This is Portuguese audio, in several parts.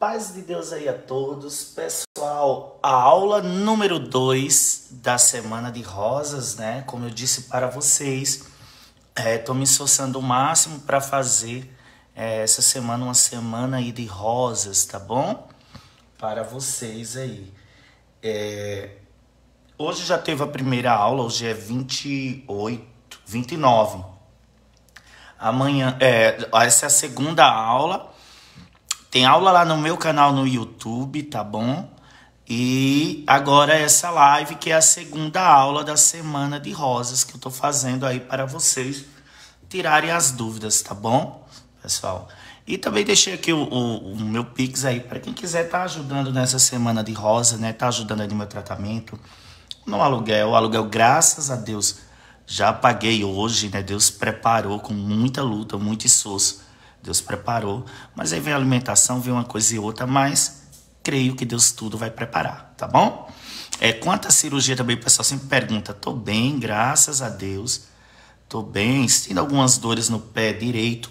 Paz de Deus aí a todos. Pessoal, a aula número 2 da Semana de Rosas, né? Como eu disse para vocês, estou é, me esforçando o máximo para fazer é, essa semana uma semana aí de rosas, tá bom? Para vocês aí. É, hoje já teve a primeira aula, hoje é 28, 29. Amanhã, é, essa é a segunda aula tem aula lá no meu canal no YouTube, tá bom? E agora essa live que é a segunda aula da semana de rosas que eu tô fazendo aí para vocês tirarem as dúvidas, tá bom, pessoal? E também deixei aqui o, o, o meu Pix aí para quem quiser estar tá ajudando nessa semana de rosa, né? Tá ajudando aí no meu tratamento, no aluguel. O aluguel, graças a Deus, já paguei hoje, né? Deus preparou com muita luta, muito esforço Deus preparou, mas aí vem a alimentação, vem uma coisa e outra, mas creio que Deus tudo vai preparar, tá bom? É, quanto à cirurgia também, o pessoal sempre pergunta, tô bem, graças a Deus, tô bem, sentindo algumas dores no pé direito,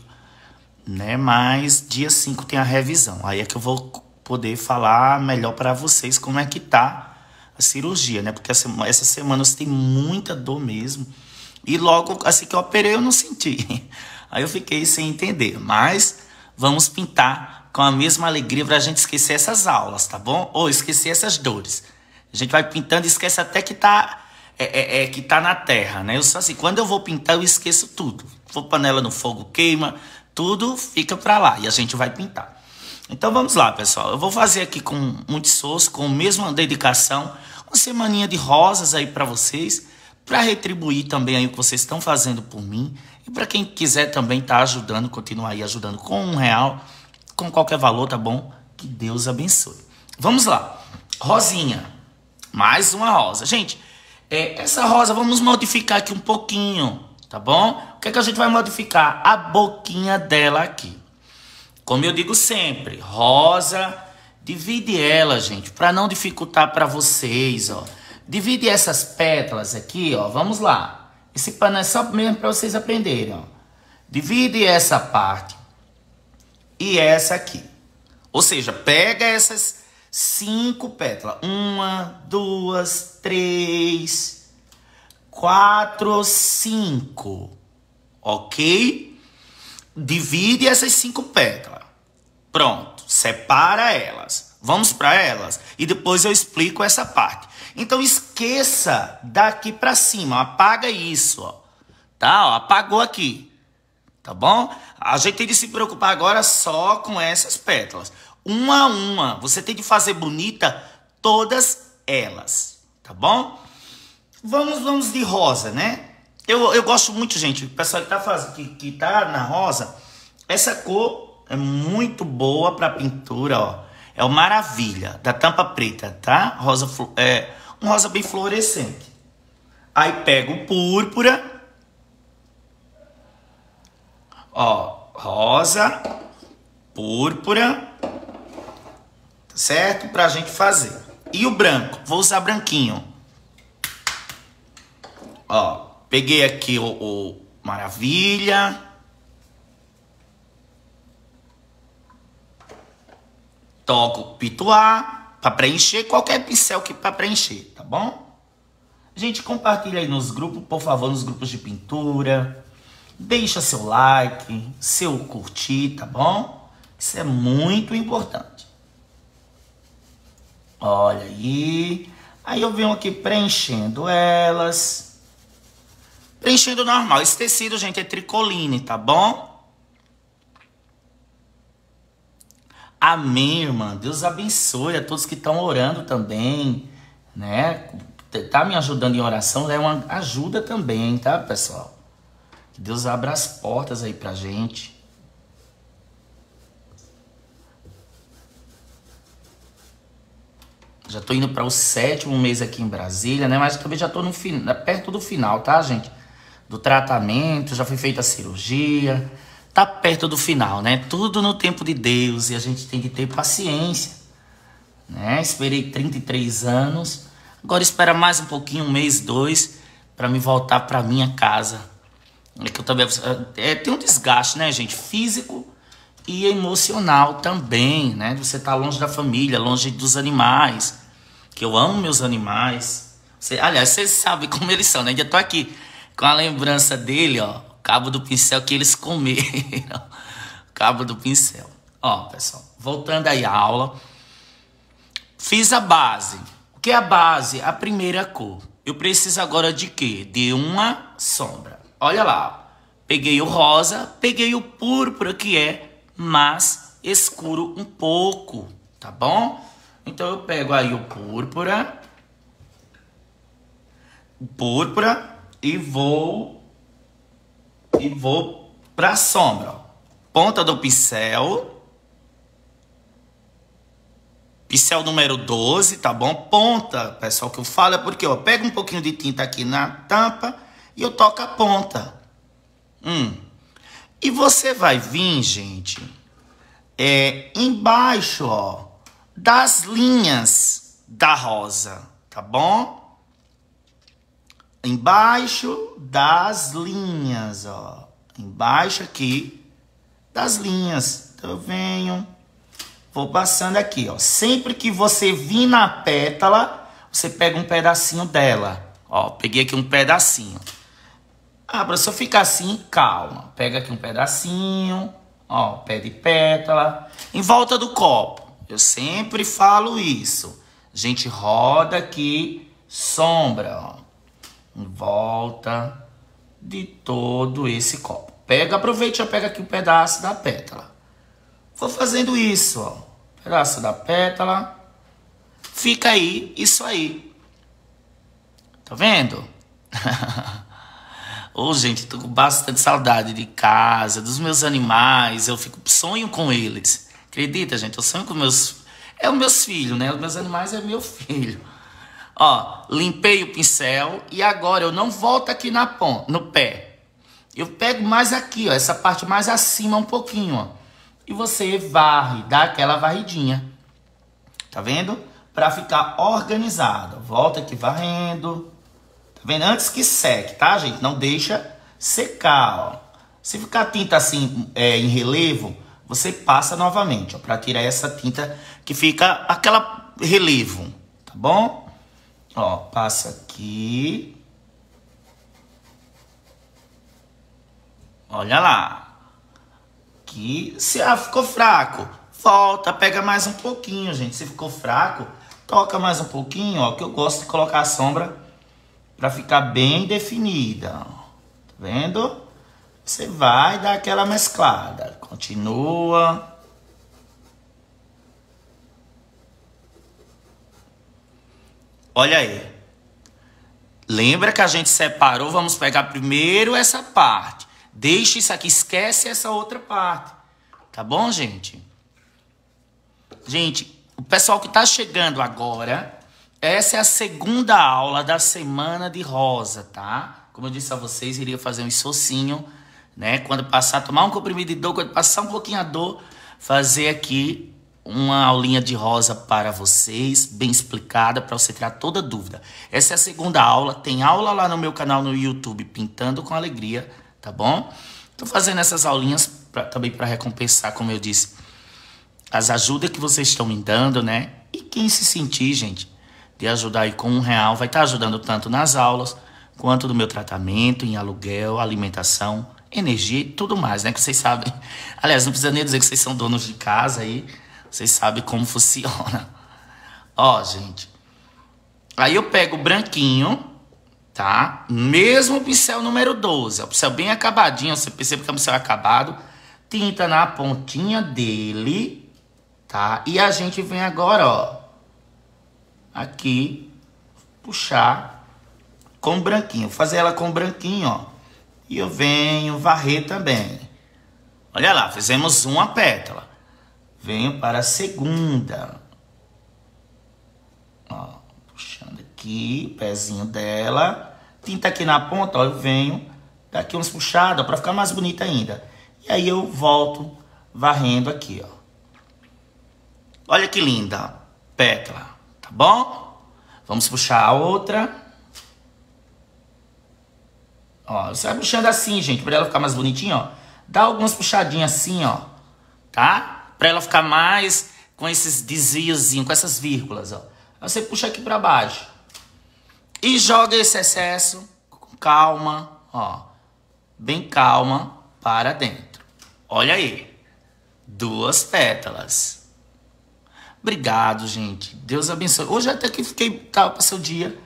né? Mas dia 5 tem a revisão, aí é que eu vou poder falar melhor para vocês como é que tá a cirurgia, né? Porque essa semana eu tem muita dor mesmo, e logo assim que eu operei eu não senti. Aí eu fiquei sem entender, mas vamos pintar com a mesma alegria para a gente esquecer essas aulas, tá bom? Ou esquecer essas dores. A gente vai pintando e esquece até que tá, é, é, é, que tá na terra, né? Eu sou assim, quando eu vou pintar eu esqueço tudo. For panela no fogo queima, tudo fica para lá e a gente vai pintar. Então vamos lá, pessoal. Eu vou fazer aqui com muito esforço, com a mesma dedicação, uma semaninha de rosas aí para vocês, para retribuir também aí o que vocês estão fazendo por mim e para quem quiser também estar tá ajudando, continuar aí ajudando com um real, com qualquer valor, tá bom? Que Deus abençoe. Vamos lá. Rosinha. Mais uma rosa. Gente, é, essa rosa vamos modificar aqui um pouquinho, tá bom? O que, é que a gente vai modificar? A boquinha dela aqui. Como eu digo sempre, rosa, divide ela, gente, para não dificultar para vocês, ó. Divide essas pétalas aqui, ó. Vamos lá. Esse pano é só mesmo para vocês aprenderem. Ó. Divide essa parte e essa aqui. Ou seja, pega essas cinco pétalas. Uma, duas, três, quatro, cinco. Ok? Divide essas cinco pétalas. Pronto. Separa elas. Vamos para elas. E depois eu explico essa parte. Então esqueça daqui para cima, apaga isso, ó. Tá? Ó, apagou aqui. Tá bom? A gente tem de se preocupar agora só com essas pétalas. Uma a uma, você tem de fazer bonita todas elas, tá bom? Vamos, vamos de rosa, né? Eu, eu gosto muito, gente, o pessoal que tá, fazendo, que, que tá na rosa, essa cor é muito boa para pintura, ó. É o Maravilha, da tampa preta, tá? Rosa, é, um rosa bem fluorescente. Aí pego o púrpura. Ó, rosa, púrpura. Tá certo? Pra gente fazer. E o branco? Vou usar branquinho. Ó, peguei aqui o, o Maravilha. Toco pituá para preencher qualquer pincel que para preencher, tá bom? Gente, compartilha aí nos grupos, por favor, nos grupos de pintura. Deixa seu like, seu curtir, tá bom? Isso é muito importante. Olha aí. Aí eu venho aqui preenchendo elas. Preenchendo normal. Esse tecido, gente, é tricoline, tá bom? Amém, irmã. Deus abençoe a todos que estão orando também, né? Tá me ajudando em oração é uma ajuda também, tá, pessoal? Que Deus abra as portas aí pra gente. Já tô indo para o sétimo mês aqui em Brasília, né? Mas também já tô no perto do final, tá, gente? Do tratamento, já foi feita a cirurgia tá perto do final, né? Tudo no tempo de Deus e a gente tem que ter paciência, né? Esperei 33 anos, agora espera mais um pouquinho, um mês, dois, para me voltar para minha casa. É que eu também é, tem um desgaste, né, gente? Físico e emocional também, né? Você tá longe da família, longe dos animais, que eu amo meus animais. Você, aliás, vocês sabem como eles são, né? Ainda tô aqui com a lembrança dele, ó, cabo do pincel que eles comeram. cabo do pincel. Ó, pessoal, voltando aí à aula. Fiz a base. O que é a base? A primeira cor. Eu preciso agora de quê? De uma sombra. Olha lá. Peguei o rosa, peguei o púrpura, que é mas escuro um pouco, tá bom? Então eu pego aí o púrpura, o púrpura e vou e vou para sombra. Ó. Ponta do pincel. Pincel número 12, tá bom? Ponta, pessoal, que eu falo é porque eu pego um pouquinho de tinta aqui na tampa e eu toco a ponta. Hum. E você vai vir, gente, é, embaixo, ó, das linhas da rosa, tá bom? Embaixo das linhas, ó. Embaixo aqui das linhas. Então eu venho, vou passando aqui, ó. Sempre que você vir na pétala, você pega um pedacinho dela. Ó, peguei aqui um pedacinho. Ah, para eu ficar assim, calma. Pega aqui um pedacinho, ó, pé de pétala, em volta do copo. Eu sempre falo isso. A gente roda aqui, sombra, ó, em volta de todo esse copo. Pega, aproveite e pega aqui um pedaço da pétala. Vou fazendo isso, ó. Pedaço da pétala. Fica aí, isso aí. Tá vendo? Ô, oh, gente, tô com bastante saudade de casa, dos meus animais. Eu fico sonho com eles. Acredita, gente? Eu sonho com meus. É os meus filhos, né? Os meus animais é meu filho. Ó, limpei o pincel e agora eu não volto aqui na ponta, no pé. Eu pego mais aqui, ó, essa parte mais acima um pouquinho, ó. E você varre, dá aquela varridinha. Tá vendo? Para ficar organizado. Volta aqui varrendo. Tá vendo? Antes que seque, tá, gente? Não deixa secar, ó. Se ficar tinta assim é, em relevo, você passa novamente, ó, para tirar essa tinta que fica aquela relevo, tá bom? Ó, passa aqui. Olha lá. Aqui, se ah, ficou fraco, volta, pega mais um pouquinho, gente. Se ficou fraco, toca mais um pouquinho, ó, que eu gosto de colocar a sombra para ficar bem definida. Tá vendo? Você vai dar aquela mesclada. Continua. Olha aí. Lembra que a gente separou? Vamos pegar primeiro essa parte. Deixa isso aqui, esquece essa outra parte. Tá bom, gente? Gente, o pessoal que está chegando agora, essa é a segunda aula da semana de rosa, tá? Como eu disse a vocês, iria fazer um esforcinho, né? Quando passar, tomar um comprimido de dor, quando passar um pouquinho a dor, fazer aqui uma aulinha de rosa para vocês, bem explicada, para você tirar toda dúvida. Essa é a segunda aula, tem aula lá no meu canal no YouTube, Pintando com Alegria, tá bom? Tô fazendo essas aulinhas pra, também para recompensar, como eu disse, as ajudas que vocês estão me dando, né? E quem se sentir, gente, de ajudar aí com um real, vai estar ajudando tanto nas aulas, quanto no meu tratamento, em aluguel, alimentação, energia e tudo mais, né? Que vocês sabem. Aliás, não precisa nem dizer que vocês são donos de casa aí, vocês sabem como funciona. Ó, gente. Aí eu pego o branquinho, tá? Mesmo pincel número 12, é o pincel bem acabadinho, você percebe que é um pincel acabado. Tinta na pontinha dele, tá? E a gente vem agora, ó aqui, puxar com branquinho. Fazer ela com branquinho, ó. E eu venho varrer também. Olha lá, fizemos uma pétala. Venho para a segunda. Ó, puxando aqui, pezinho dela. Tinta aqui na ponta, ó, eu venho daqui uns puxados para ficar mais bonita ainda. E aí eu volto varrendo aqui, ó. Olha que linda pétala. Tá bom? Vamos puxar a outra. Ó, você vai puxando assim, gente, para ela ficar mais bonitinha, ó. Dá algumas puxadinhas assim, ó. tá? Para ela ficar mais com esses desviozinhos, com essas vírgulas, ó. Você puxa aqui para baixo. E joga esse excesso com calma, ó. Bem calma para dentro. Olha aí. Duas pétalas. Obrigado, gente. Deus abençoe. Hoje até que fiquei, tava passei o dia.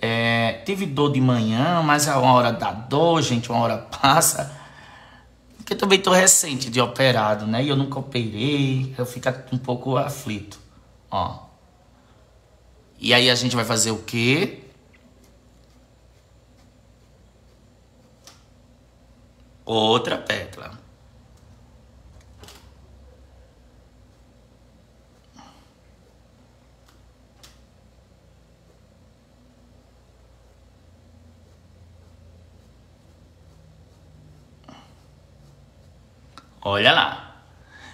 É, tive dor de manhã, mas é uma hora da dor, gente, uma hora passa. Porque também tô recente de operado, né? E eu nunca operei, eu fico um pouco aflito. Ó. E aí a gente vai fazer o quê? Outra pétala. Olha lá.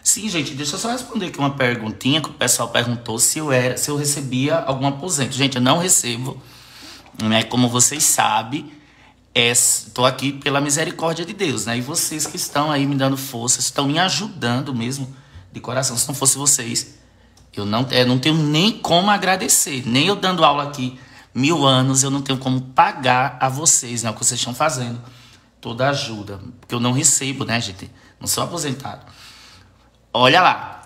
Sim, gente, deixa eu só responder aqui uma perguntinha que o pessoal perguntou se eu era, se eu recebia algum aposento. Gente, eu não recebo, né? Como vocês sabem, estou é, aqui pela misericórdia de Deus, né? E vocês que estão aí me dando força, estão me ajudando mesmo de coração. Se não fosse vocês, eu não, eu é, não tenho nem como agradecer. Nem eu dando aula aqui mil anos, eu não tenho como pagar a vocês, né? O que vocês estão fazendo. Toda ajuda. Porque eu não recebo, né, gente? Não sou aposentado. Olha lá.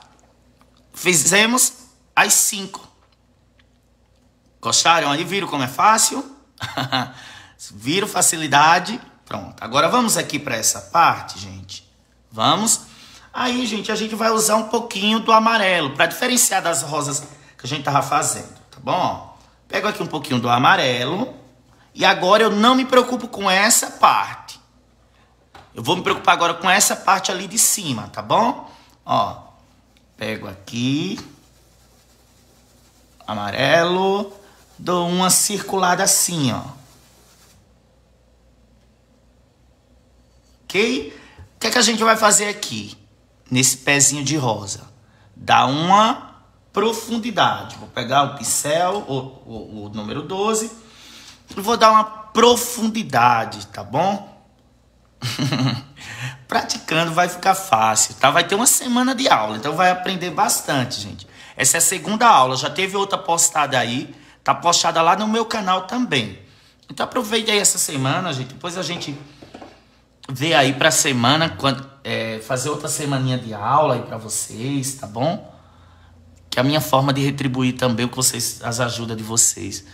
Fizemos as cinco. Gostaram aí? Viram como é fácil? Viram facilidade? Pronto. Agora vamos aqui para essa parte, gente. Vamos. Aí, gente, a gente vai usar um pouquinho do amarelo para diferenciar das rosas que a gente tava fazendo, tá bom? Pego aqui um pouquinho do amarelo. E agora eu não me preocupo com essa parte. Eu vou me preocupar agora com essa parte ali de cima, tá bom? Ó, pego aqui, amarelo, dou uma circulada assim, ó. Ok? O que, é que a gente vai fazer aqui? Nesse pezinho de rosa. Dá uma profundidade. Vou pegar o pincel, o, o, o número 12, e vou dar uma profundidade, tá bom? Praticando vai ficar fácil, tá? Vai ter uma semana de aula, então vai aprender bastante, gente. Essa é a segunda aula, já teve outra postada aí, tá postada lá no meu canal também. Então aproveite aí essa semana, gente. Depois a gente vê aí pra semana, quando, é, fazer outra semaninha de aula aí pra vocês, tá bom? Que é a minha forma de retribuir também que vocês, as ajudas de vocês,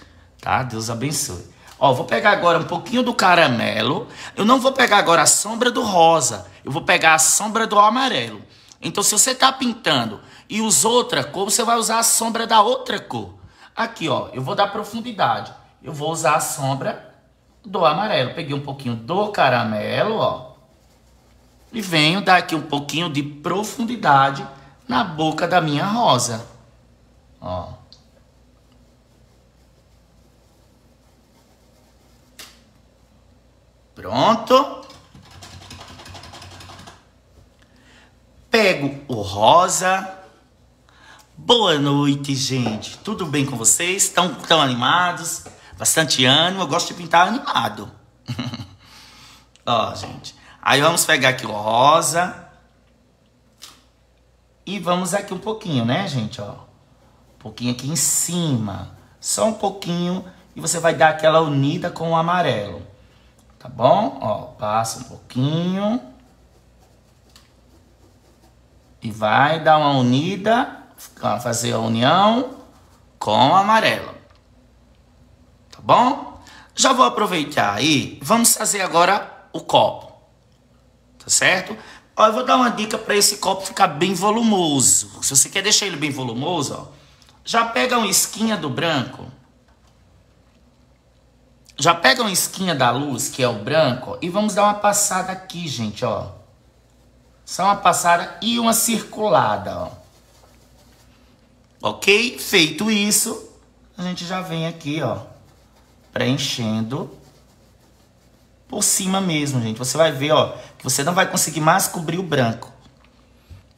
tá? Deus abençoe. Ó, vou pegar agora um pouquinho do caramelo. Eu não vou pegar agora a sombra do rosa. Eu vou pegar a sombra do amarelo. Então, se você está pintando e usa outra cor, você vai usar a sombra da outra cor. Aqui, ó, eu vou dar profundidade. Eu vou usar a sombra do amarelo. Peguei um pouquinho do caramelo, ó. E venho dar aqui um pouquinho de profundidade na boca da minha rosa. Ó. Pronto. Pego o rosa. Boa noite, gente. Tudo bem com vocês? Estão tão animados? Bastante ânimo. Eu gosto de pintar animado. Ó, gente. Aí vamos pegar aqui o rosa. E vamos aqui um pouquinho, né, gente? Ó. Um pouquinho aqui em cima. Só um pouquinho. E você vai dar aquela unida com o amarelo. Tá bom? Ó, passa um pouquinho. E vai dar uma unida, fazer a união com o amarelo. Tá bom? Já vou aproveitar aí, vamos fazer agora o copo. Tá certo? Ó, eu vou dar uma dica para esse copo ficar bem volumoso. Se você quer deixar ele bem volumoso, ó, já pega uma esquinha do branco já pega uma esquinha da luz, que é o branco, e vamos dar uma passada aqui, gente, ó. Só uma passada e uma circulada, ó. Ok? Feito isso, a gente já vem aqui, ó, preenchendo por cima mesmo, gente. Você vai ver, ó, que você não vai conseguir mais cobrir o branco.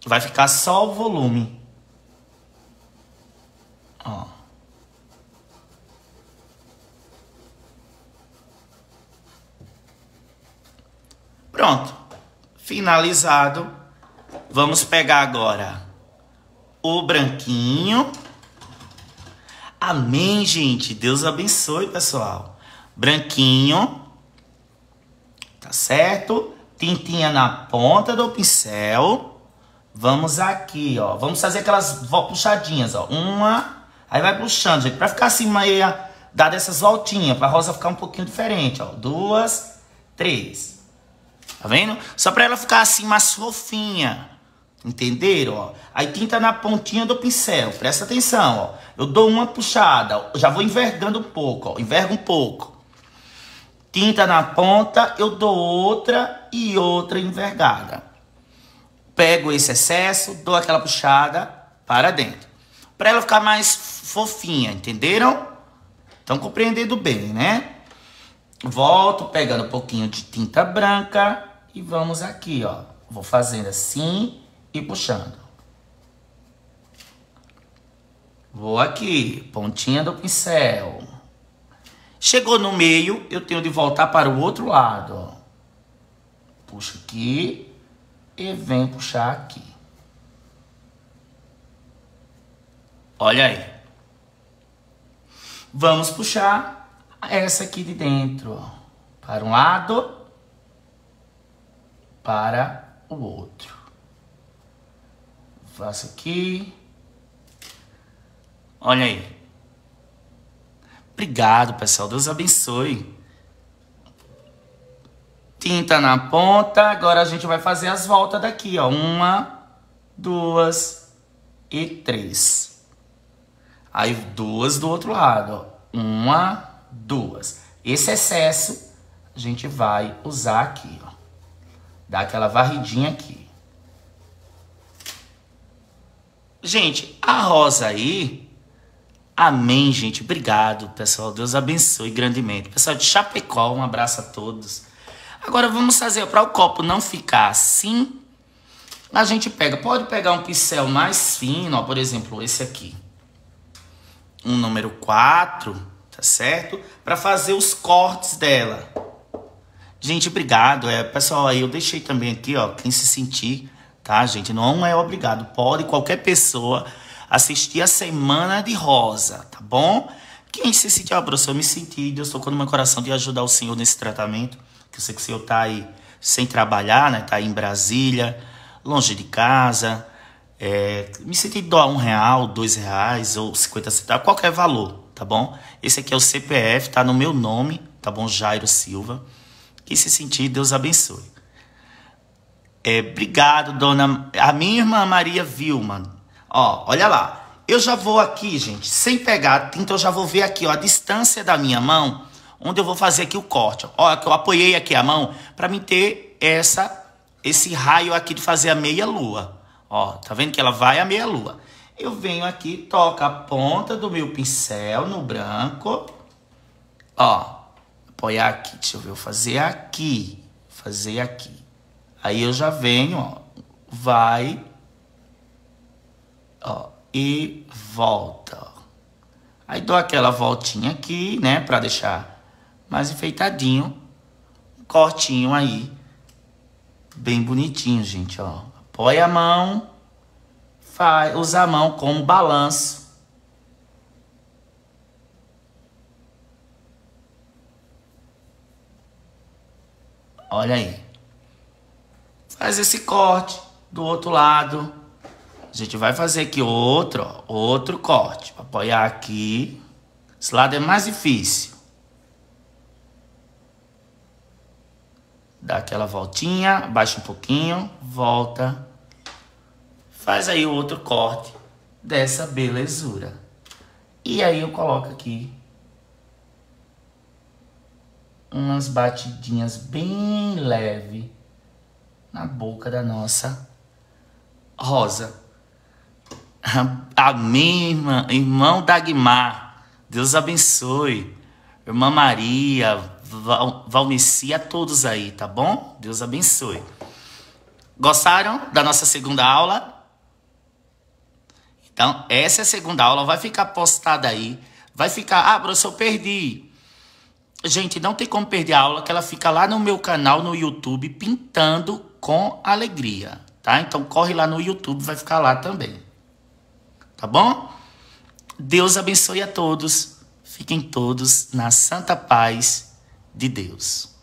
Vai ficar só o volume. Ó. Pronto. Finalizado Vamos pegar agora o branquinho. Amém, gente. Deus abençoe, pessoal. Branquinho. Tá certo? Tintinha na ponta do pincel. Vamos aqui, ó. Vamos fazer aquelas puxadinhas, ó. Uma. Aí vai puxando, gente. Pra ficar assim, meio... Dar essas voltinhas. Pra rosa ficar um pouquinho diferente, ó. Duas. Três. Tá vendo? Só pra ela ficar assim mais fofinha. Entenderam? Ó? Aí tinta na pontinha do pincel. Presta atenção, ó. Eu dou uma puxada. Já vou envergando um pouco, ó. Envergo um pouco. Tinta na ponta, eu dou outra e outra envergada. Pego esse excesso, dou aquela puxada para dentro. Para ela ficar mais fofinha, entenderam? Estão compreendendo bem, né? Volto pegando um pouquinho de tinta branca e vamos aqui, ó. Vou fazendo assim e puxando. Vou aqui, pontinha do pincel. Chegou no meio, eu tenho de voltar para o outro lado. Puxo aqui e venho puxar aqui. Olha aí. Vamos puxar essa aqui de dentro. Para um lado, para o outro. Faço aqui. Olha aí. Obrigado, pessoal. Deus abençoe. Tinta na ponta. Agora a gente vai fazer as voltas daqui, ó. Uma, duas e três. Aí duas do outro lado, ó. Uma, duas. Esse excesso a gente vai usar aqui, ó. Dá aquela varridinha aqui. Gente, a rosa aí. Amém, gente. Obrigado, pessoal. Deus abençoe grandemente. Pessoal de Chapecó, um abraço a todos. Agora vamos fazer para o copo não ficar assim. A gente pega, pode pegar um pincel mais fino, ó, por exemplo, esse aqui. Um número 4, tá certo? Para fazer os cortes dela. Gente, obrigado. É, pessoal, aí eu deixei também aqui, ó, quem se sentir tá, gente? Não é obrigado. Pode qualquer pessoa assistir a Semana de Rosa, tá bom? Quem se sentir, ah, professor, eu me senti, Deus tocou no meu coração de ajudar o senhor nesse tratamento, que eu sei que o senhor tá aí sem trabalhar, né? Tá aí em Brasília, longe de casa. É, me senti doar um real, dois reais ou cinquenta centavos, qualquer valor, tá bom? Esse aqui é o CPF, tá no meu nome, tá bom? Jairo Silva. Quem se sentir, Deus abençoe. É, obrigado, dona. A minha irmã Maria Vilma. Ó, olha lá. Eu já vou aqui, gente, sem pegar a tinta, eu já vou ver aqui, ó, a distância da minha mão, onde eu vou fazer aqui o corte. Ó, que eu apoiei aqui a mão para me ter essa esse raio aqui de fazer a meia lua. Ó, tá vendo que ela vai a meia lua. Eu venho aqui, toco a ponta do meu pincel no branco. Ó, apoiar aqui, deixa eu ver, eu fazer aqui, fazer aqui. Aí eu já venho, ó, vai, ó, e volta. Ó. Aí dou aquela voltinha aqui, né, para deixar mais enfeitadinho, um cortinho aí, bem bonitinho, gente, ó. Apoia a mão, faz, usa a mão como balanço. Olha aí. Faz esse corte do outro lado. A gente vai fazer aqui outro, ó, outro corte. Apoiar aqui. Esse lado é mais difícil. Dá aquela voltinha, baixa um pouquinho, volta. Faz aí outro corte dessa belezura. E aí eu coloco aqui umas batidinhas bem leve na boca da nossa Rosa. Amém, irmã, irmão Dagmar. Deus abençoe. Irmã Maria, Val, a todos aí, tá bom? Deus abençoe. Gostaram da nossa segunda aula? Então, essa é a segunda aula, vai ficar postada aí. Vai ficar, ah, professor, perdi. Gente, não tem como perder a aula, que ela fica lá no meu canal no YouTube, pintando com alegria, tá? Então corre lá no YouTube, vai ficar lá também. Tá bom? Deus abençoe a todos. Fiquem todos na santa paz de Deus.